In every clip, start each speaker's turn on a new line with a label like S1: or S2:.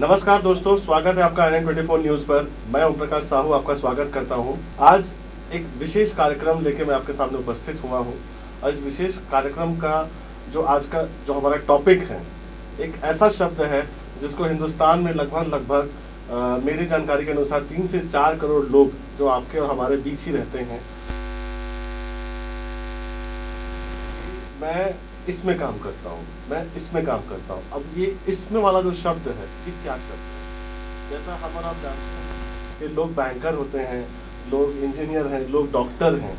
S1: नमस्कार दोस्तों, स्वागत है आपका एन ट्वेंटी फोर न्यूज़ पर। मैं ओम प्रकाश साहू, आपका स्वागत करता हूँ। आज एक विशेष कार्यक्रम लेके मैं आपके सामने उपस्थित हुआ हूँ। और इस विशेष कार्यक्रम का जो आज का जो हमारा टॉपिक है, एक ऐसा शब्द है जिसको हिंदुस्तान में लगभग लगभग मेरी जानकारी के अनुसार तीन से चार करोड़ लोग जो आपके और हमारे बीच ही रहते हैं। मैं इसमें काम करता हूँ, मैं इसमें काम करता हूँ। अब ये इसमें वाला जो शब्द है, ये क्या शब्द है? जैसा हम और आप जानते हैं कि लोग बैंकर होते हैं, लोग इंजीनियर हैं, लोग डॉक्टर हैं,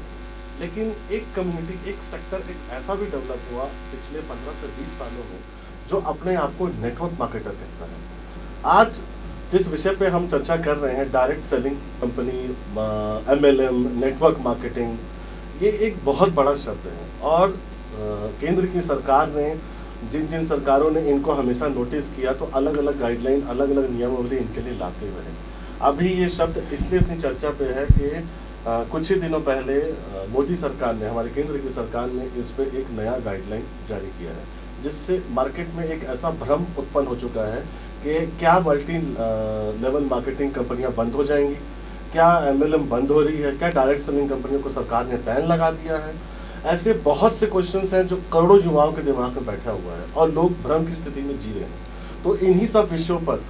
S1: लेकिन एक कम्युनिटी एक सेक्टर एक ऐसा भी डेवलप हुआ पिछले 15 से 20 सालों में, जो अपने आप को नेटवर्क मार्केटर कहता है। आज जिस विषय पे हम चर्चा कर रहे हैं direct selling company MLM network marketing ये एक बहुत बड़ा शब्द है। और केंद्र की सरकार ने जिन जिन सरकारों ने इनको हमेशा नोटिस किया तो अलग अलग गाइडलाइन अलग अलग नियमावली इनके लिए लाते हुए हैं। अभी ये शब्द इसलिए अपनी चर्चा पे है कि अ, कुछ ही दिनों पहले मोदी सरकार ने हमारे केंद्र की सरकार ने इस पर एक नया गाइडलाइन जारी किया है जिससे मार्केट में एक ऐसा भ्रम उत्पन्न हो चुका है कि क्या मल्टी लेवल मार्केटिंग कंपनियाँ बंद हो जाएँगी क्या एमएलएम बंद हो रही है क्या डायरेक्ट सेलिंग कंपनियों को सरकार ने बैन लगा दिया है ऐसे बहुत से क्वेश्चंस हैं जो करोड़ों युवाओं के दिमाग में बैठा हुआ है और लोग भ्रम की स्थिति में जी रहे हैं। तो इन्हीं सब विषयों पर,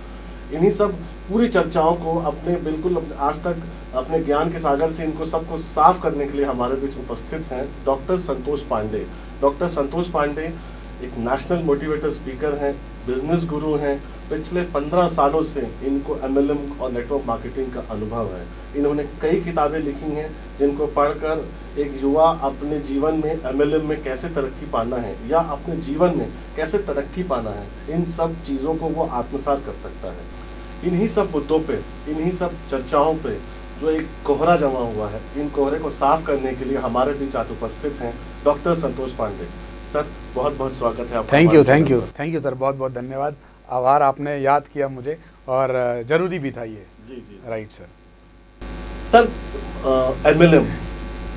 S1: इन्हीं सब पूरी चर्चाओं को अपने, बिल्कुल आज तक अपने ज्ञान के सागर से इनको सबको साफ़ करने के लिए हमारे बीच उपस्थित हैं डॉक्टर संतोष पांडे। डॉक्टर संतोष पांडे एक नेशनल मोटिवेटर स्पीकर हैं बिज़नेस गुरु हैं पिछले पंद्रह सालों से इनको एमएलएम और नेटवर्क मार्केटिंग का अनुभव है। इन्होंने कई किताबें लिखी हैं जिनको पढ़कर एक युवा अपने जीवन में एमएलएम में कैसे तरक्की पाना है या अपने जीवन में कैसे तरक्की पाना है इन सब चीज़ों को वो आत्मसात कर सकता है। इन्हीं सब मुद्दों पे इन्हीं सब चर्चाओं पे जो एक कोहरा जमा हुआ है इन कोहरे को साफ़ करने के लिए हमारे बीच आज उपस्थित हैं डॉक्टर संतोष पांडे। सर बहुत बहुत स्वागत है आपका
S2: thank you thank you thank you sir बहुत बहुत धन्यवाद। आभार आपने याद किया मुझे और ज़रूरी भी था ये।
S1: जी जी।
S2: Right sir
S1: sir MLM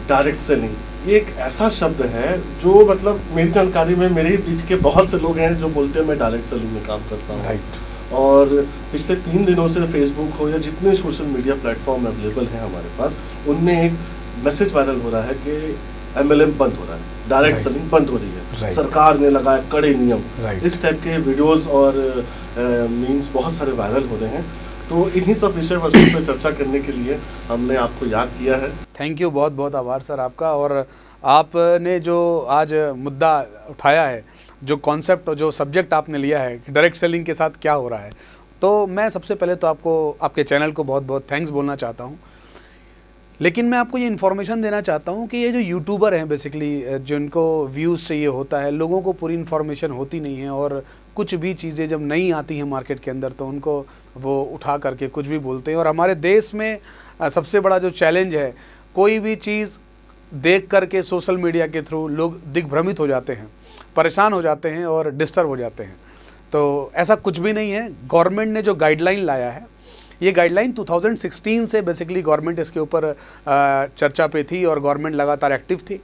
S1: direct selling ये एक ऐसा शब्द है जो मतलब मेरी जानकारी में मेरे ही बीच के बहुत से लोग हैं जो बोलते हैं मैं डायरेक्ट सेलिंग में काम करता हूँ।
S2: राइट
S1: और पिछले तीन दिनों से फेसबुक हो या जितने सोशल मीडिया प्लेटफॉर्म अवेलेबल हैं हमारे पास उनमें एक मैसेज वायरल हो रहा है कि एमएलएम बंद हो रहा है। डायरेक्ट. सेलिंग बंद हो रही है। सरकार ने लगाए कड़े नियम। इस टाइप के वीडियोस और मीम्स बहुत सारे वायरल हो रहे हैं। तो इन्हीं सब विषय वस्तु पर चर्चा करने के लिए हमने आपको याद किया है।
S2: थैंक यू बहुत बहुत आभार सर आपका। और आपने जो आज मुद्दा उठाया है जो कॉन्सेप्ट और जो सब्जेक्ट आपने लिया है कि डायरेक्ट सेलिंग के साथ क्या हो रहा है तो मैं सबसे पहले तो आपको आपके चैनल को बहुत बहुत थैंक्स बोलना चाहता हूँ। लेकिन मैं आपको ये इन्फॉर्मेशन देना चाहता हूँ कि ये जो यूट्यूबर हैं बेसिकली जिनको व्यूज़ चाहिए होता है, लोगों को पूरी इन्फॉर्मेशन होती नहीं है और कुछ भी चीज़ें जब नहीं आती हैं मार्केट के अंदर तो उनको वो उठा करके कुछ भी बोलते हैं। और हमारे देश में सबसे बड़ा जो चैलेंज है, कोई भी चीज़ देख करके सोशल मीडिया के थ्रू लोग दिग्भ्रमित हो जाते हैं, परेशान हो जाते हैं और डिस्टर्ब हो जाते हैं। तो ऐसा कुछ भी नहीं है। गवर्नमेंट ने जो गाइडलाइन लाया है ये गाइडलाइन 2016 से बेसिकली गवर्नमेंट इसके ऊपर चर्चा पे थी और गवर्नमेंट लगातार एक्टिव थी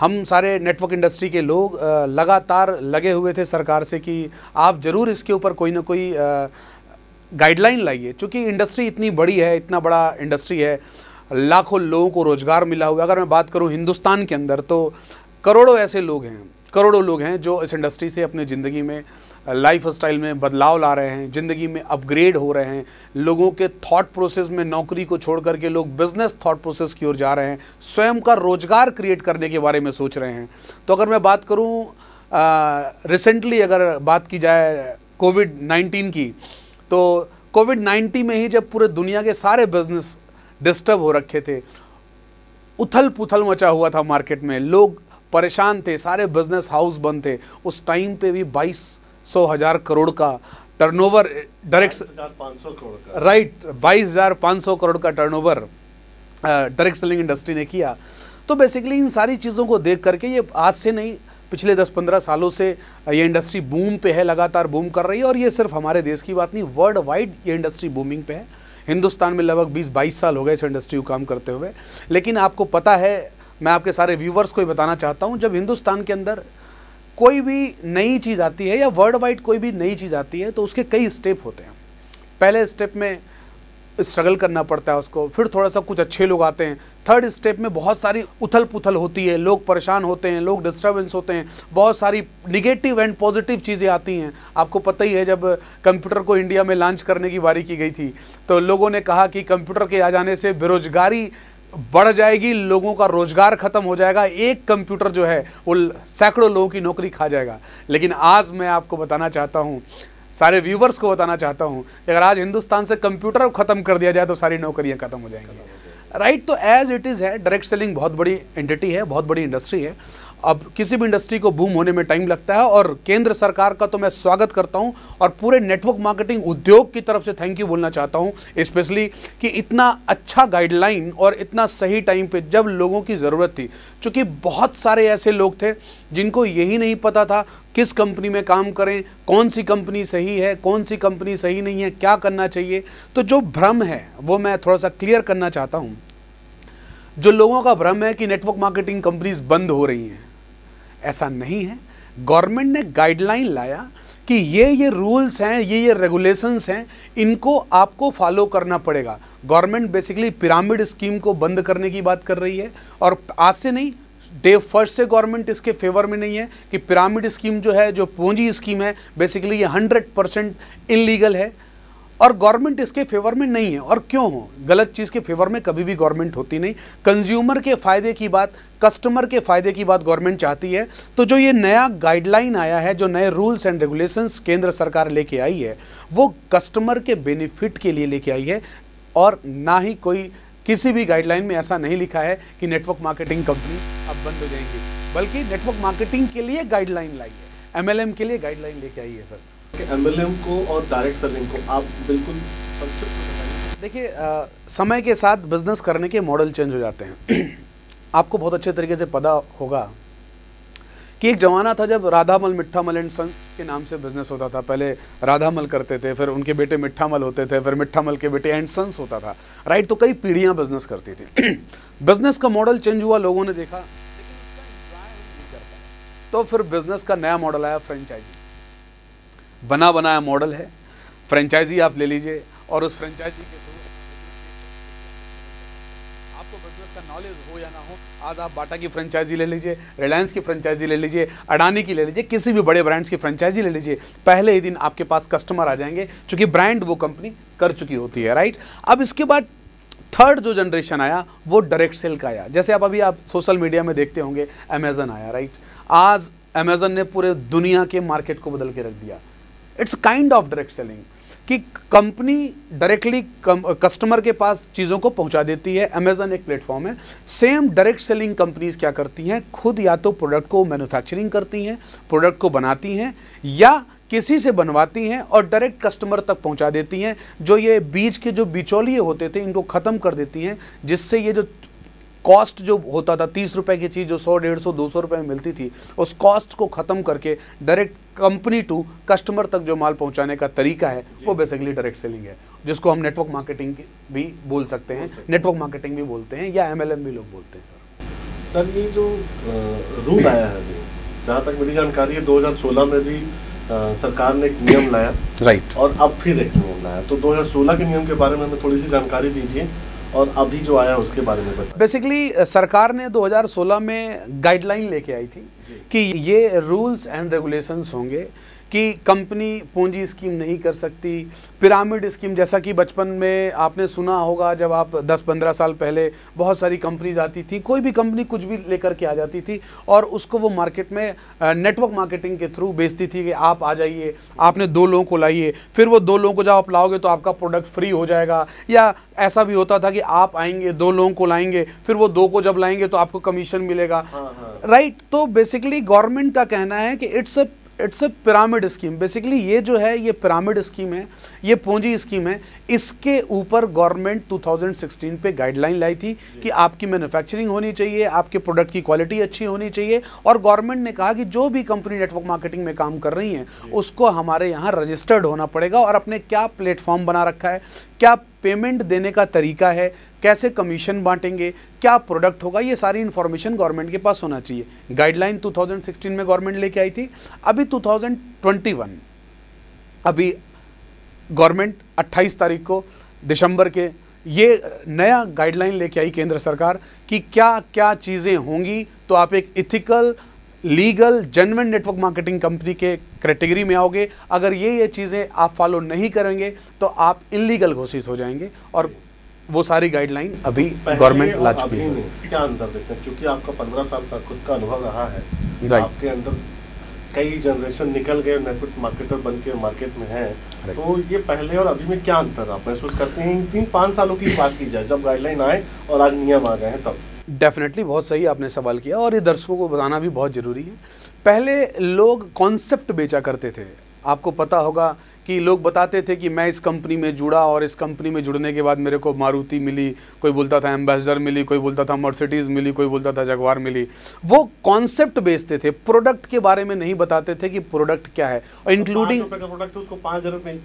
S2: हम सारे नेटवर्क इंडस्ट्री के लोग लगातार लगे हुए थे सरकार से कि आप ज़रूर इसके ऊपर कोई ना कोई गाइडलाइन लाइए क्योंकि इंडस्ट्री इतनी बड़ी है, इतना बड़ा इंडस्ट्री है, लाखों लोगों को रोज़गार मिला हुआ। अगर मैं बात करूँ हिंदुस्तान के अंदर तो करोड़ों ऐसे लोग हैं, करोड़ों लोग हैं जो इस इंडस्ट्री से अपने ज़िंदगी में लाइफ स्टाइल में बदलाव ला रहे हैं, ज़िंदगी में अपग्रेड हो रहे हैं, लोगों के थॉट प्रोसेस में नौकरी को छोड़ करके लोग बिज़नेस थॉट प्रोसेस की ओर जा रहे हैं, स्वयं का रोज़गार क्रिएट करने के बारे में सोच रहे हैं। तो अगर मैं बात करूँ रिसेंटली अगर बात की जाए कोविड 19 की तो कोविड 19 में ही जब पूरे दुनिया के सारे बिज़नेस डिस्टर्ब हो रखे थे उथल पुथल मचा हुआ था मार्केट में, लोग परेशान थे, सारे बिज़नेस हाउस बंद थे, उस टाइम पे भी बाईस सौ हज़ार करोड़ का टर्नओवर डायरेक्ट
S1: पाँच सौ करोड़ का।
S2: राइट बाईस हज़ार पाँच सौ करोड़ का टर्नओवर डायरेक्ट सेलिंग इंडस्ट्री ने किया। तो बेसिकली इन सारी चीज़ों को देख करके ये आज से नहीं पिछले 10-15 सालों से ये इंडस्ट्री बूम पे है लगातार बूम कर रही है और ये सिर्फ़ हमारे देश की बात नहीं वर्ल्ड वाइड ये इंडस्ट्री बूमिंग पे है। हिंदुस्तान में लगभग 20-22 साल हो गए इस इंडस्ट्री को काम करते हुए। लेकिन आपको पता है मैं आपके सारे व्यूवर्स को ही बताना चाहता हूँ जब हिंदुस्तान के अंदर कोई भी नई चीज़ आती है या वर्ल्ड वाइड कोई भी नई चीज़ आती है तो उसके कई स्टेप होते हैं। पहले स्टेप में स्ट्रगल करना पड़ता है उसको, फिर थोड़ा सा कुछ अच्छे लोग आते हैं। थर्ड स्टेप में बहुत सारी उथल पुथल होती है, लोग परेशान होते हैं, लोग डिस्टर्बेंस होते हैं, बहुत सारी निगेटिव एंड पॉजिटिव चीज़ें आती हैं। आपको पता ही है जब कंप्यूटर को इंडिया में लॉन्च करने की बारी की गई थी तो लोगों ने कहा कि कंप्यूटर के आ जाने से बेरोजगारी बढ़ जाएगी लोगों का रोज़गार खत्म हो जाएगा एक कंप्यूटर जो है वो सैकड़ों लोगों की नौकरी खा जाएगा। लेकिन आज मैं आपको बताना चाहता हूँ सारे व्यूवर्स को बताना चाहता हूँ अगर आज हिंदुस्तान से कंप्यूटर खत्म कर दिया जाए तो सारी नौकरियाँ खत्म हो जाएँगी। राइट तो एज इट इज़ है डायरेक्ट सेलिंग बहुत बड़ी एंटिटी है बहुत बड़ी इंडस्ट्री है। अब किसी भी इंडस्ट्री को बूम होने में टाइम लगता है और केंद्र सरकार का तो मैं स्वागत करता हूँ और पूरे नेटवर्क मार्केटिंग उद्योग की तरफ़ से थैंक यू बोलना चाहता हूँ स्पेशली कि इतना अच्छा गाइडलाइन और इतना सही टाइम पे जब लोगों की ज़रूरत थी क्योंकि बहुत सारे ऐसे लोग थे जिनको यही नहीं पता था किस कंपनी में काम करें, कौन सी कंपनी सही है, कौन सी कंपनी सही नहीं है, क्या करना चाहिए। तो जो भ्रम है, वो मैं थोड़ा सा क्लियर करना चाहता हूँ। जो लोगों का भ्रम है कि नेटवर्क मार्केटिंग कंपनीज़ बंद हो रही हैं ऐसा नहीं है। गवर्नमेंट ने गाइडलाइन लाया कि ये ये रूल्स हैं, ये ये रेगुलेशंस हैं, इनको आपको फॉलो करना पड़ेगा। गवर्नमेंट बेसिकली पिरामिड स्कीम को बंद करने की बात कर रही है। और आज से नहीं डे फ़र्स्ट से गवर्नमेंट इसके फेवर में नहीं है कि पिरामिड स्कीम जो है, जो पूंजी स्कीम है बेसिकली ये हंड्रेड परसेंट इनलीगल है। और गवर्नमेंट इसके फेवर में नहीं है। और क्यों हो? गलत चीज़ के फेवर में कभी भी गवर्नमेंट होती नहीं। कंज्यूमर के फ़ायदे की बात कस्टमर के फ़ायदे की बात गवर्नमेंट चाहती है। तो जो ये नया गाइडलाइन आया है, जो नए रूल्स एंड रेगुलेशंस केंद्र सरकार लेके आई है, वो कस्टमर के बेनिफिट के लिए लेके आई है। और ना ही कोई, किसी भी गाइडलाइन में ऐसा नहीं लिखा है कि नेटवर्क मार्केटिंग कंपनी अब बंद हो जाएँगी। बल्कि नेटवर्क मार्केटिंग के लिए गाइडलाइन लाई है। एमएलएम के लिए गाइडलाइन लेके आई है, सर।
S1: को और डायरेक्ट को आप बिल्कुल
S2: देखिए समय के साथ बिज़नेस करने के मॉडल चेंज हो जाते हैं। आपको बहुत अच्छे तरीके से पता होगा कि एक ज़माना था जब राधामल, मिट्ठामल एंड सन्स के नाम से बिज़नेस होता था। पहले राधामल करते थे, फिर उनके बेटे मिट्ठामल होते थे, फिर मिट्ठामल के बेटे एंड सन्स होता था। राइट तो कई पीढ़ियाँ बिज़नेस करती थी। बिज़नेस का मॉडल चेंज हुआ, लोगों ने देखा तो फिर बिज़नेस का नया मॉडल आया फ्रेंचाइजी बना बनाया मॉडल है। फ्रेंचाइजी आप ले लीजिए और उस फ्रेंचाइजी के थ्रू आपको बिज़नेस का नॉलेज हो या ना हो, आज आप बाटा की फ्रेंचाइजी ले लीजिए रिलायंस की फ्रेंचाइजी ले लीजिए अडानी की ले लीजिए, किसी भी बड़े ब्रांड्स की फ्रेंचाइजी ले लीजिए, पहले ही दिन आपके पास कस्टमर आ जाएँगे क्योंकि ब्रांड वो कंपनी कर चुकी होती है राइट अब इसके बाद थर्ड जो जनरेशन आया, वो डायरेक्ट सेल का आया। जैसे आप अभी आप सोशल मीडिया में देखते होंगे अमेजन आया राइट आज अमेजन ने पूरे दुनिया के मार्केट को बदल के रख दिया। It's kind of direct selling कि कंपनी डायरेक्टली कस्टमर के पास चीज़ों को पहुँचा देती है अमेजन एक प्लेटफॉर्म है। सेम डायरेक्ट सेलिंग कंपनीज़ क्या करती हैं? खुद या तो प्रोडक्ट को मैन्युफैक्चरिंग करती हैं प्रोडक्ट को बनाती हैं, या किसी से बनवाती हैं और डायरेक्ट कस्टमर तक पहुँचा देती हैं, जो ये बीज के जो बिचौलिए होते थे, इनको ख़त्म कर देती हैं, जिससे ये जो कॉस्ट जो होता था तीस रुपए की चीज़ जो सौ डेढ़ सौ दो सौ रुपये में मिलती थी उस कॉस्ट को ख़त्म करके डायरेक्ट कंपनी टू कस्टमर तक जो माल पहुँचाने का तरीका है वो बेसिकली डायरेक्ट सेलिंग है जिसको हम नेटवर्क मार्केटिंग भी बोल सकते हैं नेटवर्क मार्केटिंग भी बोलते हैं या एम भी लोग बोलते हैं
S1: सर। सर ये जो रूल आया है अभी जहाँ तक मेरी जानकारी है 2016 में भी आ, सरकार ने एक नियम लाया।
S2: राइट
S1: और अब फिर एक नियम लाया। तो 2016 के नियम के बारे में हमें थोड़ी सी जानकारी दीजिए। और अभी जो आया उसके बारे में
S2: बेसिकली सरकार ने 2016 में गाइडलाइन लेके आई थी। कि ये रूल्स एंड रेगुलेशंस होंगे कि कंपनी पूंजी स्कीम नहीं कर सकती पिरामिड स्कीम जैसा कि बचपन में आपने सुना होगा जब आप 10-15 साल पहले बहुत सारी कंपनीज़ आती थी कोई भी कंपनी कुछ भी लेकर के आ जाती थी और उसको वो मार्केट में नेटवर्क मार्केटिंग के थ्रू बेचती थी कि आप आ जाइए आपने दो लोगों को लाइए फिर वो दो लोगों को जब आप लाओगे तो आपका प्रोडक्ट फ्री हो जाएगा या ऐसा भी होता था कि आप आएँगे दो लोगों को लाएँगे फिर वो दो को जब लाएँगे तो आपको कमीशन मिलेगा राइट तो हाँ। बेसिकली गवर्नमेंट का कहना है कि it's a it's a pyramid scheme basically ये जो है ये पिरामिड स्कीम है ये पूंजी स्कीम है इसके ऊपर गवर्नमेंट 2016 पे गाइडलाइन लाई थी कि आपकी मैन्युफैक्चरिंग होनी चाहिए आपके प्रोडक्ट की क्वालिटी अच्छी होनी चाहिए और गवर्नमेंट ने कहा कि जो भी कंपनी नेटवर्क मार्केटिंग में काम कर रही हैं उसको हमारे यहाँ रजिस्टर्ड होना पड़ेगा और अपने क्या प्लेटफॉर्म बना रखा है क्या पेमेंट देने का तरीका है, कैसे कमीशन बांटेंगे, क्या प्रोडक्ट होगा, ये सारी इन्फॉर्मेशन गवर्नमेंट के पास होना चाहिए। गाइडलाइन 2016 में गवर्नमेंट लेके आई थी, अभी 2021 अभी गवर्नमेंट 28 तारीख को दिसंबर के ये नया गाइडलाइन लेके आई केंद्र सरकार कि क्या क्या चीज़ें होंगी तो आप एक ethical legal genuine network marketing company के कैटेगरी में आओगे। अगर ये ये चीज़ें आप फॉलो नहीं करेंगे तो आप इलीगल घोषित हो जाएँगे और वो सारी गाइडलाइन अभी गवर्नमेंट ला चुकी है।
S1: क्या अंतर देखते हैं? क्योंकि आपका पंद्रह साल का खुद का अनुभव रहा है। आपके अंदर कई जनरेशन निकल गए नेटवर्क मार्केटर बन के मार्केट में हैं। तो ये पहले और अभी में क्या अंतर आप महसूस करते हैं? इन तीन पाँच सालों की बात की जाए। जब गाइडलाइन आए और आज नियम आ गए हैं तब।
S2: डेफिनेटली बहुत सही आपने सवाल किया और ये दर्शकों को बताना भी बहुत ज़रूरी है। पहले लोग कॉन्सेप्ट बेचा करते थे। आपको पता होगा कि लोग बताते थे कि मैं इस कंपनी में जुड़ा और इस कंपनी में जुड़ने के बाद मेरे को मारुति मिली कोई बोलता था एम्बेसडर मिली कोई बोलता था मर्सिडीज़ मिली कोई बोलता था जगवार मिली। वो कॉन्सेप्ट बेचते थे प्रोडक्ट के बारे में नहीं बताते थे कि प्रोडक्ट क्या है। और इंक्लूडिंग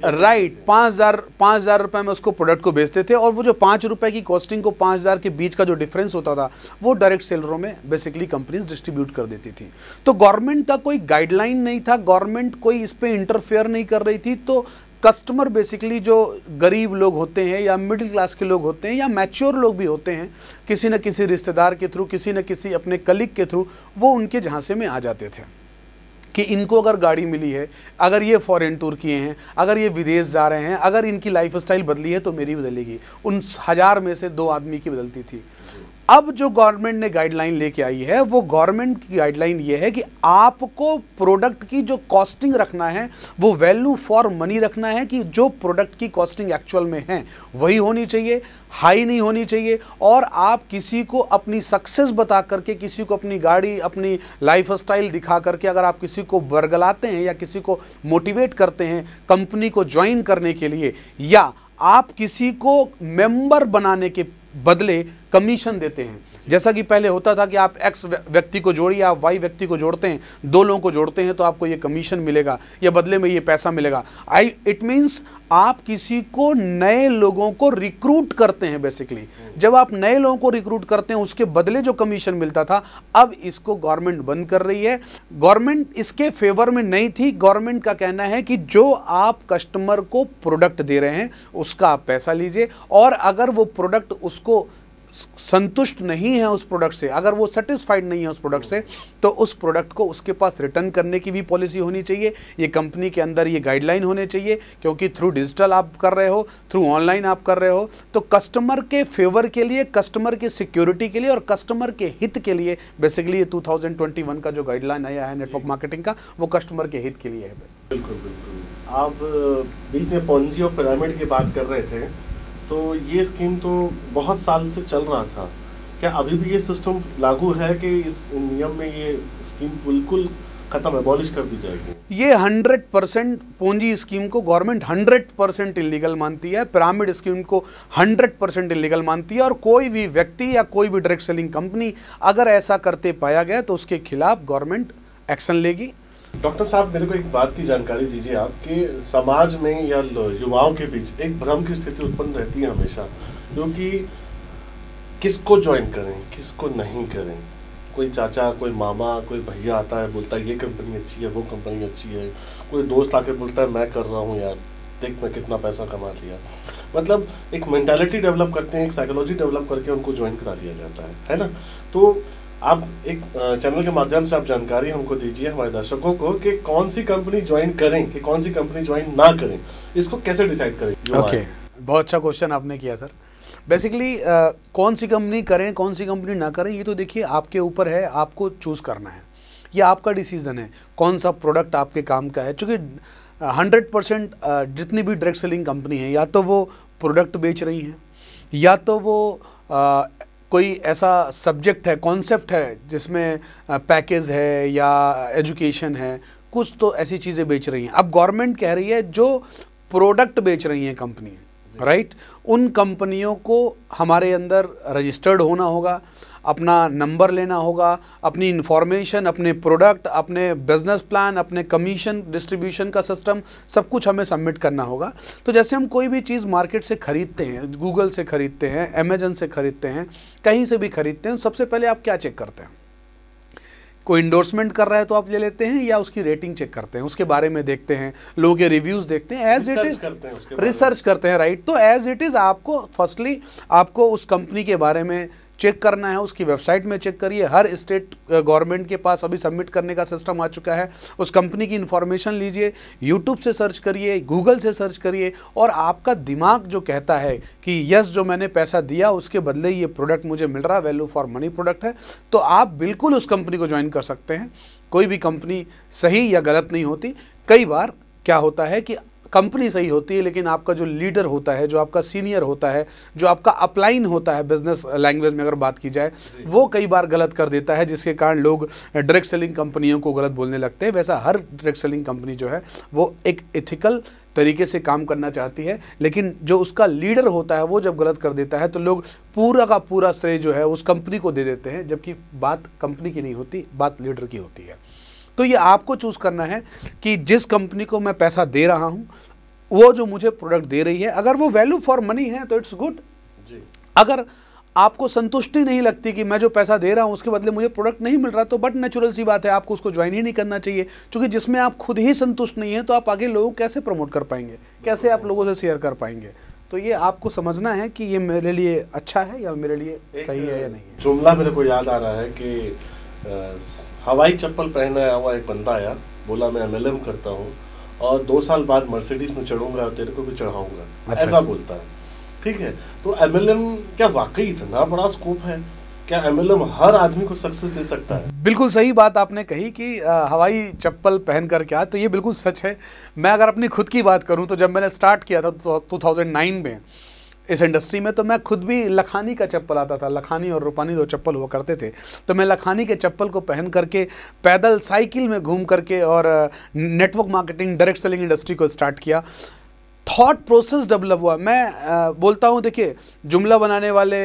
S2: राइट पाँच हज़ार पाँच हज़ार रुपये में उसको प्रोडक्ट को बेचते थे और वो जो पाँच रुपए की कॉस्टिंग को पाँच हज़ार के बीच का जो डिफरेंस होता था वो डायरेक्ट सेलरों में बेसिकली कंपनीज़ डिस्ट्रीब्यूट कर देती थी। तो गवर्नमेंट का कोई गाइडलाइन नहीं था गवर्नमेंट कोई इस पर इंटरफेयर नहीं कर रही थी तो कस्टमर बेसिकली जो गरीब लोग होते हैं या मिडिल क्लास के लोग होते हैं या मैच्योर लोग भी होते हैं, किसी न किसी रिश्तेदार के थ्रू किसी न किसी अपने कलीग के थ्रू वो उनके झांसे में आ जाते थे कि इनको अगर गाड़ी मिली है, अगर ये फॉरेन टूर किए हैं, अगर ये विदेश जा रहे हैं, अगर इनकी लाइफ बदली है तो मेरी बदलेगी। उन हज़ार में से दो आदमी की बदलती थी। अब जो गवर्नमेंट ने गाइडलाइन लेके आई है, वो गवर्नमेंट की गाइडलाइन ये है कि आपको प्रोडक्ट की जो कॉस्टिंग रखना है, वो वैल्यू फॉर मनी रखना है कि जो प्रोडक्ट की कॉस्टिंग एक्चुअल में है, वही होनी चाहिए हाई नहीं होनी चाहिए, और आप किसी को अपनी सक्सेस बता करके, किसी को अपनी गाड़ी, अपनी लाइफ स्टाइल दिखा करके अगर आप किसी को बरगलाते हैं या किसी को मोटिवेट करते हैं कंपनी को ज्वाइन करने के लिए, या आप किसी को मेंबर बनाने के बदले कमीशन देते हैं। जैसा कि पहले होता था कि आप एक्स व्यक्ति को जोड़िए, आप वाई व्यक्ति को जोड़ते हैं, दो लोगों को जोड़ते हैं तो आपको ये कमीशन मिलेगा, या बदले में ये पैसा मिलेगा। आई इट मीन्स आप किसी को नए लोगों को रिक्रूट करते हैं बेसिकली जब आप नए लोगों को रिक्रूट करते हैं, उसके बदले जो कमीशन मिलता था, अब इसको गवर्नमेंट बंद कर रही है। गवर्नमेंट इसके फेवर में नहीं थी। गवर्नमेंट का कहना है कि जो आप कस्टमर को प्रोडक्ट दे रहे हैं, उसका आप पैसा लीजिए, और अगर वो प्रोडक्ट उसको संतुष्ट नहीं है उस प्रोडक्ट से अगर वो सेटिस्फाइड नहीं है उस प्रोडक्ट से तो उस प्रोडक्ट को उसके पास रिटर्न करने की भी पॉलिसी होनी चाहिए। ये कंपनी के अंदर ये गाइडलाइन होने चाहिए क्योंकि थ्रू डिजिटल आप कर रहे हो थ्रू ऑनलाइन आप कर रहे हो तो कस्टमर के फेवर के लिए कस्टमर की सिक्योरिटी के लिए और कस्टमर के हित के लिए बेसिकली ये टू का जो गाइडलाइन आया है नेटवर्क मार्केटिंग का वो कस्टमर के हित के लिए है।
S1: बिल्कुल बिल्कुल। आप बीच में पॉन्जी और पिरामिड की बात कर रहे थे तो ये स्कीम तो बहुत साल से चल रहा था। क्या अभी भी ये सिस्टम लागू है कि इस नियम में ये स्कीम बिल्कुल खत्म एबॉलिश कर दी जाएगी?
S2: ये 100 परसेंट पूंजी स्कीम को गवर्नमेंट 100 परसेंट इलीगल मानती है पिरामिड स्कीम को 100 परसेंट इलीगल मानती है और कोई भी व्यक्ति या कोई भी डायरेक्ट सेलिंग कंपनी अगर ऐसा करते पाया गया तो उसके खिलाफ गवर्नमेंट एक्शन लेगी।
S1: डॉक्टर साहब, मेरे को एक बात की जानकारी दीजिए आप कि समाज में या युवाओं के बीच एक भ्रम की स्थिति उत्पन्न रहती है हमेशा क्योंकि किसको ज्वाइन करें, किसको नहीं करें? कोई चाचा, कोई मामा, कोई भैया आता है, बोलता है, ये कंपनी अच्छी है, वो कंपनी अच्छी है। कोई दोस्त आके बोलता है, मैं कर रहा हूँ यार, देख मैं कितना पैसा कमा लिया। मतलब एक मेंटालिटी डेवलप करते हैं, एक साइकोलॉजी डेवलप करके उनको ज्वाइन करा दिया जाता है है ना? तो आप एक चैनल के माध्यम से आप जानकारी हमको दीजिए हमारे दर्शकों को कि कौन सी कंपनी ज्वाइन करें कि कौन सी कंपनी ज्वाइन ना करें इसको कैसे डिसाइड करें?
S2: Okay okay. बहुत अच्छा क्वेश्चन आपने किया सर बेसिकली uh, कौन सी कंपनी करें कौन सी कंपनी ना करें ये तो देखिए आपके ऊपर है आपको चूज़ करना है। ये आपका डिसीज़न है कौन सा प्रोडक्ट आपके काम का है। चूँकि हंड्रेड परसेंट जितनी भी डायरेक्ट सेलिंग कंपनी है या तो वो प्रोडक्ट बेच रही हैं या तो वो uh, कोई ऐसा सब्जेक्ट है कॉन्सेप्ट है जिसमें पैकेज है या एजुकेशन है कुछ तो ऐसी चीज़ें बेच रही हैं। अब गवर्नमेंट कह रही है जो प्रोडक्ट बेच रही हैं कंपनी राइट उन कंपनियों को हमारे अंदर रजिस्टर्ड होना होगा। अपना नंबर लेना होगा अपनी इन्फॉर्मेशन अपने प्रोडक्ट अपने बिज़नेस प्लान अपने कमीशन डिस्ट्रीब्यूशन का सिस्टम सब कुछ हमें सबमिट करना होगा। तो जैसे हम कोई भी चीज़ मार्केट से ख़रीदते हैं गूगल से ख़रीदते हैं अमेजन से ख़रीदते हैं कहीं से भी ख़रीदते हैं सबसे पहले आप क्या चेक करते हैं? कोई इंडोर्समेंट कर रहा है तो आप ले लेते हैं या उसकी रेटिंग चेक करते हैं? उसके बारे में देखते हैं लोगों के रिव्यूज़ देखते हैं एज इट इज़
S1: हैं।
S2: रिसर्च करते हैं राइट तो एज इट इज़ आपको फर्स्टली आपको उस कंपनी के बारे में चेक करना है, उसकी वेबसाइट में चेक करिए। हर स्टेट गवर्नमेंट के पास अभी सबमिट करने का सिस्टम आ चुका है। उस कंपनी की इन्फॉर्मेशन लीजिए, यूट्यूब से सर्च करिए, गूगल से सर्च करिए और आपका दिमाग जो कहता है कि यस, जो मैंने पैसा दिया, उसके बदले ये प्रोडक्ट मुझे मिल रहा है वैल्यू फॉर मनी प्रोडक्ट है तो आप बिल्कुल उस कंपनी को ज्वाइन कर सकते हैं। कोई भी कंपनी सही या गलत नहीं होती। कई बार क्या होता है कि कंपनी सही होती है लेकिन आपका जो लीडर होता है जो आपका सीनियर होता है जो आपका अपलाइन होता है बिज़नेस लैंग्वेज में अगर बात की जाए वो कई बार गलत कर देता है जिसके कारण लोग डायरेक्ट सेलिंग कंपनियों को गलत बोलने लगते हैं। वैसा हर डायरेक्ट सेलिंग कंपनी जो है वो एक इथिकल तरीके से काम करना चाहती है लेकिन जो उसका लीडर होता है वो जब गलत कर देता है तो लोग पूरा का पूरा श्रेय जो है उस कंपनी को दे देते हैं जबकि बात कंपनी की नहीं होती बात लीडर की होती है। तो ये आपको चूज़ करना है कि जिस कंपनी को मैं पैसा दे रहा हूँ वो जो मुझे प्रोडक्ट दे रही है अगर वो वैल्यू फॉर मनी है तो इट्स गुड अगर आपको संतुष्टि नहीं लगती कि मैं जो पैसा दे रहा हूँ उसके बदले मुझे प्रोडक्ट नहीं मिल रहा तो बट नेचुरल सी बात है आपको उसको ज्वाइन ही नहीं करना चाहिए। क्योंकि जिसमें आप खुद ही संतुष्ट नहीं है तो आप आगे लोगों को कैसे प्रमोट कर पाएँगे? कैसे आप लोगों से शेयर कर पाएँगे? तो ये आपको समझना है कि ये मेरे लिए अच्छा है या मेरे लिए सही है या नहीं है।
S1: जुमला मेरे को याद आ रहा है कि हवाई चप्पल पहना हुआ एक बंदा आया बोला मैं एमएलएम करता हूँ। और दो साल बाद मर्सिडीज में चढ़ूँगा तेरे को भी चढ़ाऊँगा
S2: अच्छा,
S1: ऐसा। बोलता है। ठीक है? तो एमएलएम क्या वाकई इतना बड़ा स्कोप है? क्या एमएलएम हर आदमी को सक्सेस दे सकता है?
S2: बिल्कुल सही बात आपने कही कि आ, हवाई चप्पल पहन कर क्या तो ये बिल्कुल सच है। मैं अगर अपनी खुद की बात करूँ तो जब मैंने स्टार्ट किया था टू थाउज़ेंड में इस इंडस्ट्री में तो मैं खुद भी लखानी का चप्पल आता था। लखानी और रूपानी दो चप्पल हुआ करते थे। तो मैं लखानी के चप्पल को पहन करके पैदल साइकिल में घूम करके और network marketing direct selling industry को स्टार्ट किया। थॉट प्रोसेस डेवलप हुआ। मैं अ, बोलता हूँ देखिए जुमला बनाने वाले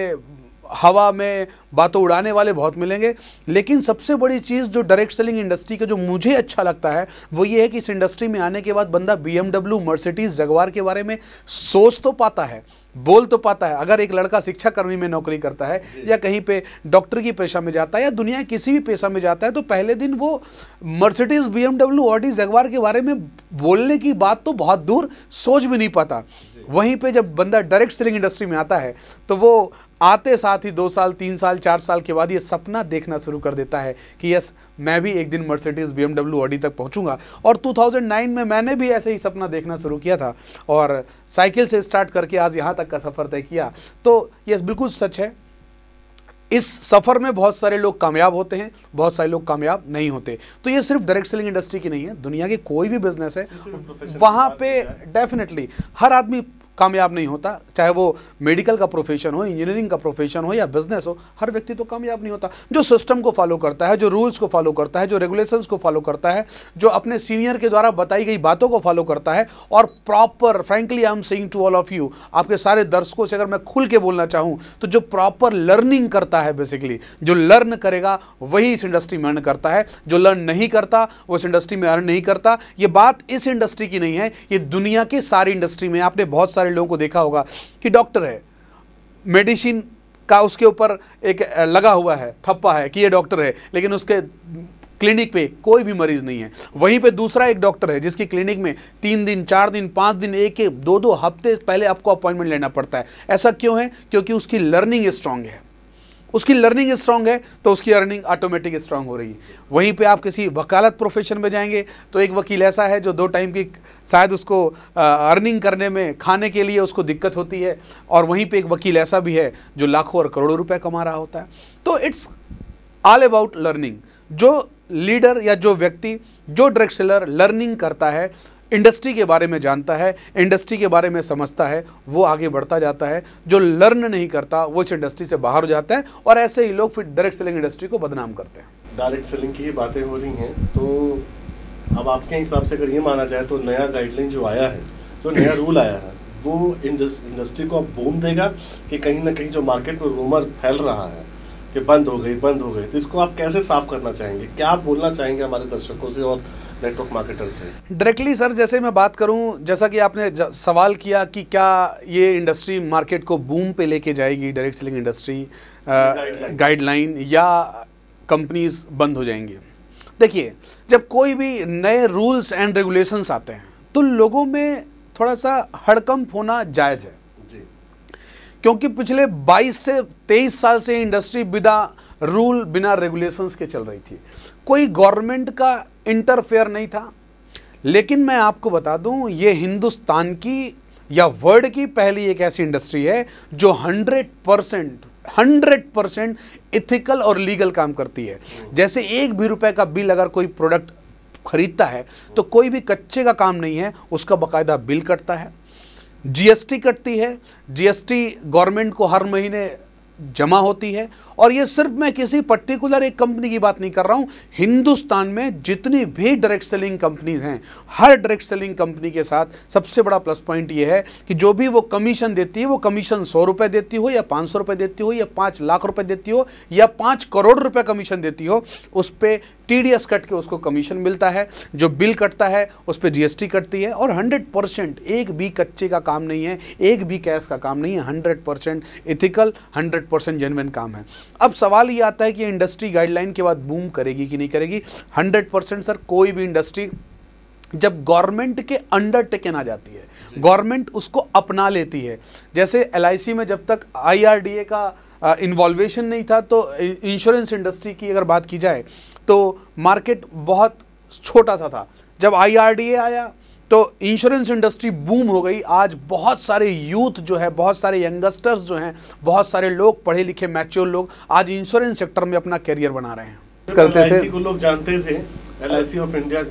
S2: हवा में बातों उड़ाने वाले बहुत मिलेंगे लेकिन सबसे बड़ी चीज़ जो डायरेक्ट सेलिंग इंडस्ट्री का जो मुझे अच्छा लगता है वो ये है कि इस इंडस्ट्री में आने के बाद बंदा बी एमडब्ल्यू मर्सिडीज जगवार के बारे में सोच तो पाता है। बोल तो पाता है अगर एक लड़का शिक्षा कर्मी में नौकरी करता है या कहीं पे डॉक्टर की पेशा में जाता है या दुनिया किसी भी पेशा में जाता है तो पहले दिन वो Mercedes B M W Audi Jaguar के बारे में बोलने की बात तो बहुत दूर सोच भी नहीं पाता। वहीं पे जब बंदा डायरेक्ट सेलिंग इंडस्ट्री में आता है तो वो आते साथ ही दो साल तीन साल चार साल के बाद ये सपना देखना शुरू कर देता है कि यस मैं भी एक दिन मर्सिडीज बी एमडब्ल्यू ऑडी तक पहुंचूँगा। और 2009 में मैंने भी ऐसे ही सपना देखना शुरू किया था। और साइकिल से स्टार्ट करके आज यहाँ तक का सफ़र तय किया। तो यस बिल्कुल सच है। इस सफ़र में बहुत सारे लोग कामयाब होते हैं बहुत सारे लोग कामयाब नहीं होते। तो ये सिर्फ़ डायरेक्ट सेलिंग इंडस्ट्री की नहीं है दुनिया की कोई भी बिज़नेस है वहाँ पे डेफिनेटली हर आदमी कामयाब नहीं होता, चाहे वो मेडिकल का प्रोफेशन हो इंजीनियरिंग का प्रोफेशन हो या बिज़नेस हो, हर व्यक्ति तो कामयाब नहीं होता। जो सिस्टम को फॉलो करता है, जो रूल्स को फॉलो करता है, जो रेगुलेशंस को फॉलो करता है, जो अपने सीनियर के द्वारा बताई गई बातों को फॉलो करता है, और proper frankly I am saying to all of you आपके सारे दर्शकों से अगर मैं खुल के बोलना चाहूँ तो जो प्रॉपर लर्निंग करता है बेसिकली जो लर्न करेगा, वही इस इंडस्ट्री में अर्न करता है। जो लर्न नहीं करता, वो इस इंडस्ट्री में अर्न नहीं करता। ये बात इस इंडस्ट्री की नहीं है, ये दुनिया की सारी इंडस्ट्री में आपने बहुत सारे लोगों को देखा होगा कि डॉक्टर है। मेडिसिन का उसके ऊपर एक लगा हुआ है, थप्पा है कि ये डॉक्टर है, लेकिन उसके क्लिनिक पे कोई भी मरीज़ नहीं है। वहीं पे दूसरा एक डॉक्टर है, जिसकी क्लिनिक में तीन दिन, चार दिन, पाँच दिन, एक एक, दो दो हफ़्ते पहले आपको अपॉइंटमेंट लेना पड़ता है। ऐसा क्यों है? क्योंकि उसकी लर्निंग स्ट्रांग है। उसकी लर्निंग स्ट्रांग है तो उसकी अर्निंग ऑटोमेटिक स्ट्रांग हो रही है। वहीं पे आप किसी वकालत प्रोफेशन में जाएँगे तो एक वकील ऐसा है जो दो टाइम की शायद उसको अर्निंग करने में, खाने के लिए उसको दिक्कत होती है, और वहीं पे एक वकील ऐसा भी है जो लाखों और करोड़ों रुपए कमा रहा होता है। तो इट्स ऑल अबाउट लर्निंग जो लीडर या जो व्यक्ति, जो ड्रग सेलर लर्निंग करता है इंडस्ट्री के बारे में जानता है, इंडस्ट्री के बारे में समझता है, वो आगे बढ़ता जाता है। जो लर्न नहीं करता, वो इस इंडस्ट्री से बाहर हो जाता है और ऐसे ही लोग फिर डायरेक्ट सेलिंग इंडस्ट्री को बदनाम करते हैं।
S1: डायरेक्ट सेलिंग की बातें हो रही हैं तो अब आपके हिसाब से अगर ये माना जाए तो नया गाइडलाइन जो आया है, जो नया रूल आया है, वो इंडस्ट्री को अब बूम देगा कि कहीं ना कहीं जो मार्केट में रूमर फैल रहा है कि बंद हो गई बंद हो गई। तो इसको आप कैसे साफ़ करना चाहेंगे? क्या आप बोलना चाहेंगे हमारे दर्शकों से और नेटवर्क मार्केटर से?
S2: डायरेक्टली सर जैसे मैं बात करूँ जैसा कि आपने सवाल किया कि क्या ये इंडस्ट्री मार्केट को बूम पे लेके जाएगी डायरेक्ट सेलिंग इंडस्ट्री. गाइडलाइन या कंपनीज़ बंद हो जाएँगी। देखिए जब कोई भी नए रूल्स एंड रेगुलेशंस आते हैं तो लोगों में थोड़ा सा हड़कंप होना जायज़ है। क्योंकि पिछले 22 से 23 साल से इंडस्ट्री बिना रूल, बिना रेगुलेशंस के चल रही थी। कोई गवर्नमेंट का इंटरफेयर नहीं था। लेकिन मैं आपको बता दूँ, ये हिंदुस्तान की या वर्ल्ड की पहली एक ऐसी इंडस्ट्री है, जो 100 परसेंट, हंड्रेड परसेंट इथिकल और लीगल काम करती है। जैसे एक भी रुपए का बिल अगर कोई प्रोडक्ट खरीदता है तो कोई भी कच्चे का काम नहीं है, उसका बकायदा बिल कटता है। जीएसटी कटती है जीएसटी गवर्नमेंट को हर महीने जमा होती है और ये सिर्फ़ मैं किसी पर्टिकुलर एक कंपनी की बात नहीं कर रहा हूँ, हिंदुस्तान में जितनी भी डायरेक्ट सेलिंग कंपनीज़ हैं, हर डायरेक्ट सेलिंग कंपनी के साथ सबसे बड़ा प्लस पॉइंट ये है कि जो भी वो कमीशन देती है, वो कमीशन सौ रुपए देती हो या पाँच सौ रुपए देती हो या पाँच लाख रुपए देती हो या पाँच करोड़ रुपए कमीशन देती हो, उस पर टीडीएस कट के उसको कमीशन मिलता है जो बिल कटता है उस पर जीएसटी कटती है और 100 परसेंट एक भी कच्चे का काम नहीं है एक भी कैश का काम नहीं है 100 परसेंट इथिकल 100 परसेंट जेनविन काम है। अब सवाल ये आता है कि इंडस्ट्री गाइडलाइन के बाद बूम करेगी कि नहीं करेगी? 100 परसेंट सर कोई भी इंडस्ट्री जब गवर्नमेंट के अंडर टेकन आ जाती है गवर्नमेंट उसको अपना लेती है। जैसे LIC में जब तक IRDA का इन्वॉल्वेशन नहीं था तो इंश्योरेंस इंडस्ट्री की अगर बात की जाए तो मार्केट बहुत छोटा सा था। जब आई आया तो इंश्योरेंस इंडस्ट्री बूम हो गई। आज बहुत सारे यूथ जो है बहुत सारे यंगस्टर्स जो हैं बहुत सारे लोग पढ़े लिखे मैच्योर लोग आज इंश्योरेंस सेक्टर में अपना करियर बना रहे हैं।
S1: करते थे। को लोग जानते थे। एल ऑफ़ इंडिया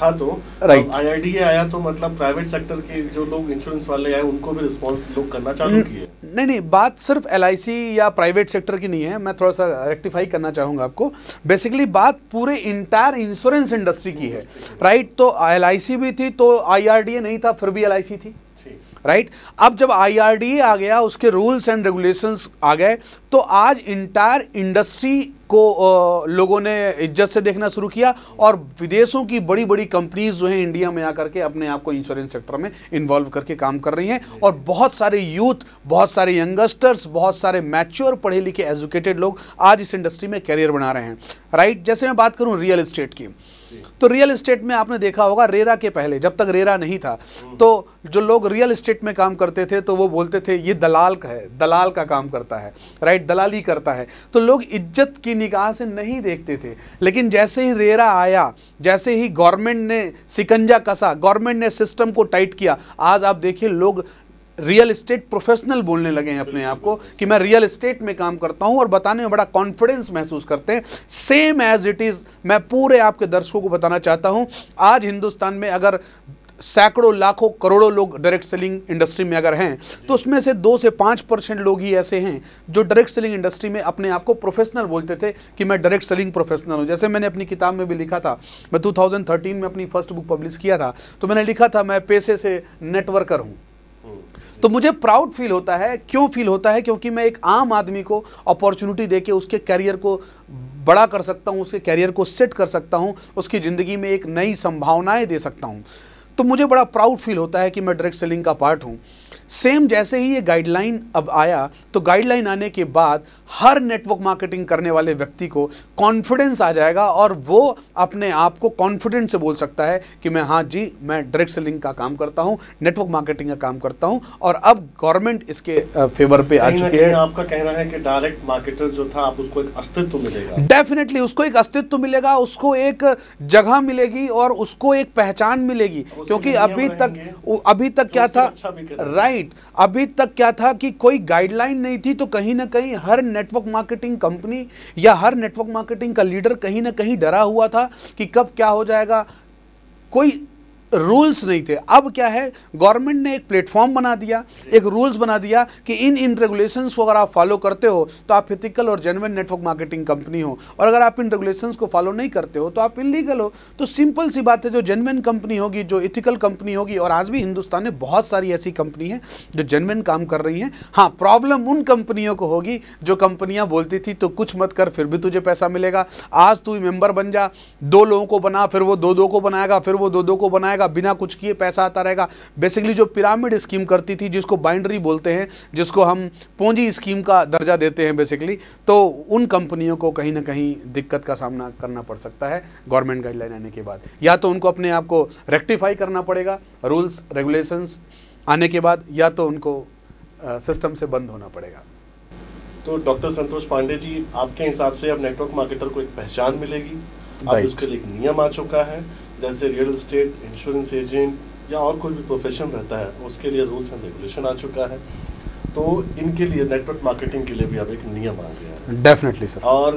S1: था तो।
S2: राइट
S1: आई आया तो मतलब प्राइवेट सेक्टर के जो लोग इंश्योरेंस वाले आए उनको भी रिस्पॉन्स लोग करना चालू किए।
S2: नहीं नहीं बात सिर्फ़ एलआईसी या प्राइवेट सेक्टर की नहीं है। मैं थोड़ा सा रेक्टिफाई करना चाहूँगा आपको। बेसिकली बात पूरे इंटायर इंश्योरेंस इंडस्ट्री की है। राइट तो एलआईसी भी थी तो आई नहीं था फिर भी एलआईसी थी। राइट अब जब आईआरडीए आ गया उसके रूल्स एंड रेगुलेशंस आ गए तो आज इंटायर इंडस्ट्री को लोगों ने इज़्ज़त से देखना शुरू किया और विदेशों की बड़ी बड़ी कंपनीज़ जो है इंडिया में आकर के अपने आप को इंश्योरेंस सेक्टर में इन्वॉल्व करके काम कर रही हैं और बहुत सारे यूथ बहुत सारे यंगस्टर्स बहुत सारे मैच्योर पढ़े लिखे एजुकेटेड लोग आज इस इंडस्ट्री में करियर बना रहे हैं। राइट जैसे मैं बात करूँ रियल इस्टेट की तो रियल इस्टेट में आपने देखा होगा रेरा के पहले जब तक रेरा नहीं था तो जो लोग रियल इस्टेट में काम करते थे तो वो बोलते थे ये दलाल का है दलाल का काम करता है राइट दलाली करता है। तो लोग इज़्ज़त की निगाह से नहीं देखते थे। लेकिन जैसे ही रेरा आया जैसे ही गवर्नमेंट ने सिकंजा कसा गवर्नमेंट ने सिस्टम को टाइट किया आज आप देखिए लोग रियल इस्टेट प्रोफेशनल बोलने लगे हैं अपने आप को कि मैं रियल इस्टेट में काम करता हूँ और बताने में बड़ा कॉन्फिडेंस महसूस करते हैं। सेम एज इट इज़ मैं पूरे आपके दर्शकों को बताना चाहता हूँ, आज हिंदुस्तान में अगर सैकड़ों, लाखों, करोड़ों लोग डायरेक्ट सेलिंग इंडस्ट्री में अगर हैं तो उसमें से दो से पाँच परसेंट लोग ही ऐसे हैं जो डायरेक्ट सेलिंग इंडस्ट्री में अपने आप को प्रोफेशनल बोलते थे कि मैं डायरेक्ट सेलिंग प्रोफेशनल हूँ। जैसे मैंने अपनी किताब में भी लिखा था, मैं 2013 में अपनी फ़र्स्ट बुक पब्लिश किया था तो मैंने लिखा था, मैं पैसे से नेटवर्कर हूँ। तो मुझे प्राउड फील होता है। क्यों फील होता है? क्योंकि मैं एक आम आदमी को अपॉर्चुनिटी देके उसके करियर को बड़ा कर सकता हूँ, उसके करियर को सेट कर सकता हूँ, उसकी ज़िंदगी में एक नई संभावनाएँ दे सकता हूँ। तो मुझे बड़ा प्राउड फील होता है कि मैं डायरेक्ट सेलिंग का पार्ट हूँ। सेम जैसे ही ये गाइडलाइन अब आया तो गाइडलाइन आने के बाद हर नेटवर्क मार्केटिंग करने वाले व्यक्ति को कॉन्फिडेंस आ जाएगा और वो अपने आप को कॉन्फिडेंट से बोल सकता है कि मैं हाँ जी मैं डायरेक्ट सेलिंग का काम करता हूँ नेटवर्क मार्केटिंग का काम करता हूँ और अब गवर्नमेंट इसके फेवर पे आ चुके हैं।
S1: आपका कहना है कि डायरेक्ट मार्केटर जो था आप उसको एक अस्तित्व मिलेगा।
S2: डेफिनेटली उसको एक अस्तित्व मिलेगा उसको एक जगह मिलेगी और उसको एक पहचान मिलेगी। क्योंकि अभी तक अभी तक क्या था? राइट अभी तक क्या था कि कोई गाइडलाइन नहीं थी तो कहीं ना कहीं हर नेटवर्क मार्केटिंग कंपनी या हर नेटवर्क मार्केटिंग का लीडर कहीं ना कहीं डरा हुआ था कि कब क्या हो जाएगा। कोई रूल्स नहीं थे। अब क्या है? गवर्नमेंट ने एक प्लेटफॉर्म बना दिया, एक रूल्स बना दिया कि इन इन रेगुलेशंस को अगर आप फॉलो करते हो तो आप इथिकल और जेनवन नेटवर्क मार्केटिंग कंपनी हो। और अगर आप इन रेगुलेशंस को फॉलो नहीं करते हो तो आप इलीगल हो। तो सिंपल सी बात है, जो जेनवन कंपनी होगी, जो इथिकल कंपनी होगी, और आज भी हिंदुस्तान में बहुत सारी ऐसी कंपनी है, जो जेनवन काम कर रही हैं। हाँ प्रॉब्लम उन कंपनियों को होगी, जो कंपनियाँ बोलती थी तो कुछ मत कर, फिर भी तुझे पैसा मिलेगा। आज तू मेंबर बन जा। दो लोगों को बना, फिर वो दो दो को बनाएगा, फिर वो दो दो को बनाएगा। रहेगा बिना कुछ किए पैसा आता रहेगा। बेसिकली जो पिरामिड स्कीम करती थी जिसको बाइंड्री बोलते हैं जिसको हम पूंजी स्कीम का दर्जा देते हैं बेसिकली तो उन कंपनियों को कहीं ना कहीं दिक्कत का सामना करना पड़ सकता है गवर्नमेंट गाइडलाइन आने के बाद। या तो उनको अपने आप को रेक्टिफाई करना पड़ेगा रूल्स रेगुलेशंस आने के बाद या तो उनको सिस्टम से बंद होना पड़ेगा।
S1: तो डॉक्टर संतोष पांडे जी आपके हिसाब से अब नेटवर्क मार्केटर को एक पहचान मिलेगी। अब उसके लिए एक नियम आ चुका है। जैसे रियल एस्टेट इंश्योरेंस एजेंट या और कोई भी प्रोफेशन रहता है उसके लिए रूल्स एंड रेगुलेशन आ चुका है। तो इनके लिए नेटवर्क मार्केटिंग के लिए भी अब एक नियम आ गया है।
S2: डेफिनेटली सर
S1: और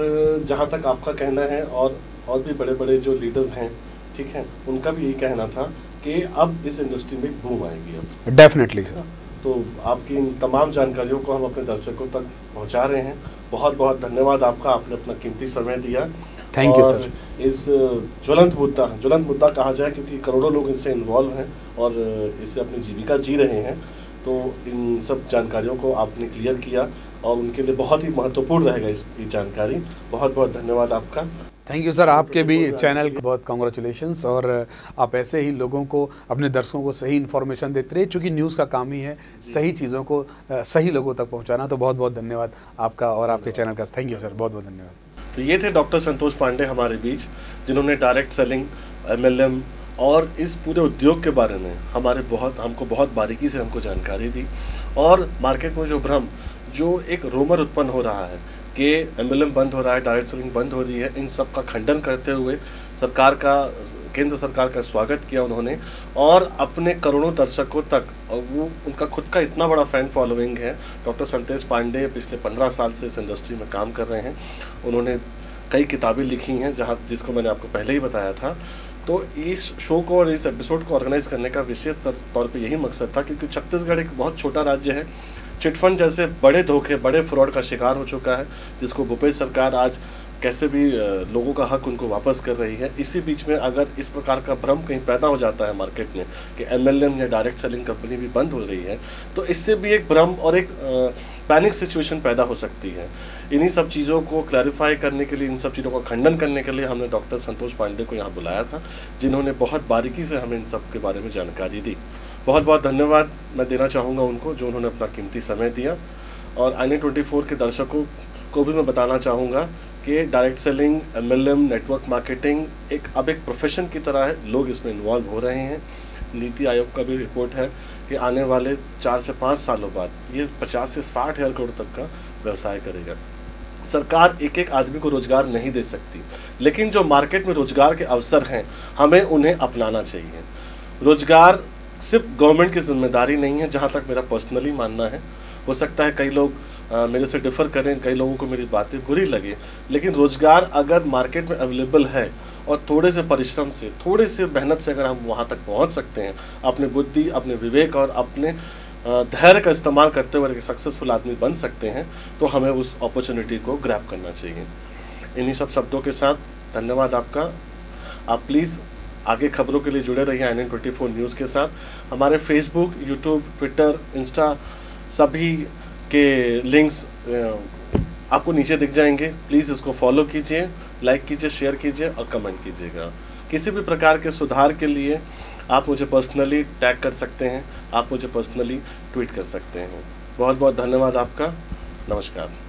S1: जहाँ तक आपका कहना है और और भी बड़े बड़े जो लीडर्स हैं ठीक है उनका भी यही कहना था कि अब इस इंडस्ट्री में बूम आएगी अब।
S2: डेफिनेटली सर
S1: तो आपकी इन तमाम जानकारियों को हम अपने दर्शकों तक पहुँचा रहे हैं। बहुत बहुत धन्यवाद आपका आपने अपना कीमती समय दिया।
S2: Thank
S1: यू
S2: सर
S1: इस ज्वलंत मुद्दा ज्वलंत मुद्दा कहा जाए क्योंकि करोड़ों लोग इससे इन्वॉल्व हैं और इससे अपनी जीविका जी रहे हैं तो इन सब जानकारियों को आपने क्लियर किया और उनके लिए बहुत ही महत्वपूर्ण रहेगा इस ये जानकारी। बहुत बहुत धन्यवाद आपका।
S2: थैंक यू सर आपके भी चैनल को बहुत कॉन्ग्रेचुलेशंस और आप ऐसे ही लोगों को अपने दर्शकों को सही इन्फॉर्मेशन देते रहे चूँकि न्यूज़ का काम ही है सही चीज़ों को सही लोगों तक पहुंचाना तो बहुत बहुत धन्यवाद आपका और आपके चैनल का। थैंक यू सर बहुत बहुत धन्यवाद।
S1: तो ये थे डॉक्टर संतोष पांडे हमारे बीच, जिन्होंने डायरेक्ट सेलिंग एमएलएम और इस पूरे उद्योग के बारे में हमारे बहुत, हमको बहुत बारीकी से हमको जानकारी दी। और मार्केट में जो भ्रम, जो एक रोमर उत्पन्न हो रहा है कि एमएलएम बंद हो रहा है डायरेक्ट सेलिंग बंद हो रही है, इन सब का खंडन करते हुए सरकार का केंद्र सरकार का स्वागत किया उन्होंने और अपने करोड़ों दर्शकों तक, और वो उनका खुद का इतना बड़ा फ़ैन फॉलोइंग है। डॉक्टर संतेश पांडे पिछले पंद्रह साल से इस इंडस्ट्री में काम कर रहे हैं। उन्होंने कई किताबें लिखी हैं, जहाँ, जिसको मैंने आपको पहले ही बताया था। तो इस शो को और इस एपिसोड को ऑर्गेनाइज करने का विशेष तौर पे यही मकसद था, क्योंकि छत्तीसगढ़ एक बहुत छोटा राज्य है। चिटफंड जैसे बड़े धोखे, बड़े फ्रॉड का शिकार हो चुका है, जिसको भूपेश सरकार आज कैसे भी लोगों का हक उनको वापस कर रही है। इसी बीच में अगर इस प्रकार का भ्रम कहीं पैदा हो जाता है मार्केट में कि एमएलएम या डायरेक्ट सेलिंग कंपनी भी बंद हो रही है तो इससे भी एक भ्रम और एक पैनिक सिचुएशन पैदा हो सकती है। इन्हीं सब चीज़ों को क्लैरिफाई करने के लिए, इन सब चीज़ों का खंडन करने के लिए हमने डॉक्टर संतोष पांडे को यहाँ बुलाया था, जिन्होंने बहुत बारीकी से हमें इन सब के बारे में जानकारी दी। बहुत बहुत धन्यवाद। मैं देना चाहूँगा उनको, जो उन्होंने अपना कीमती समय दिया। और आई ट्वेंटी के दर्शकों को भी मैं बताना चाहूँगा कि direct selling MLM network marketing एक अब एक प्रोफेशन की तरह है, लोग इसमें इन्वॉल्व हो रहे हैं। नीति आयोग का भी रिपोर्ट है कि आने वाले चार से पाँच सालों बाद ये पचास से साठ हज़ार करोड़ तक का व्यवसाय करेगा। सरकार एक एक आदमी को रोज़गार नहीं दे सकती, लेकिन जो मार्केट में रोज़गार के अवसर हैं, हमें उन्हें अपनाना चाहिए। रोज़गार सिर्फ़ गवर्नमेंट की ज़िम्मेदारी नहीं है, जहाँ तक मेरा पर्सनली मानना है। हो सकता है कई लोग मेरे से डिफर करें, कई लोगों को मेरी बातें बुरी लगे, लेकिन रोज़गार अगर मार्केट में अवेलेबल है और थोड़े से परिश्रम से, थोड़े से मेहनत से अगर हम वहाँ तक पहुँच सकते हैं, अपने बुद्धि, अपने विवेक और अपने धैर्य का इस्तेमाल करते हुए एक सक्सेसफुल आदमी बन सकते हैं तो हमें उस अपॉर्चुनिटी को ग्रैप करना चाहिए। इन्हीं सब शब्दों के साथ धन्यवाद आपका। आप प्लीज़ आगे खबरों के लिए जुड़े रहिए I N twenty four news के साथ। हमारे फेसबुक यूट्यूब ट्विटर इंस्टा सभी के लिंक्स आपको नीचे दिख जाएँगे। प्लीज़ इसको फॉलो कीजिए लाइक कीजिए शेयर कीजिए और कमेंट कीजिएगा। किसी भी प्रकार के सुधार के लिए आप मुझे पर्सनली टैग कर सकते हैं, आप मुझे पर्सनली ट्वीट कर सकते हैं। बहुत बहुत धन्यवाद आपका। नमस्कार।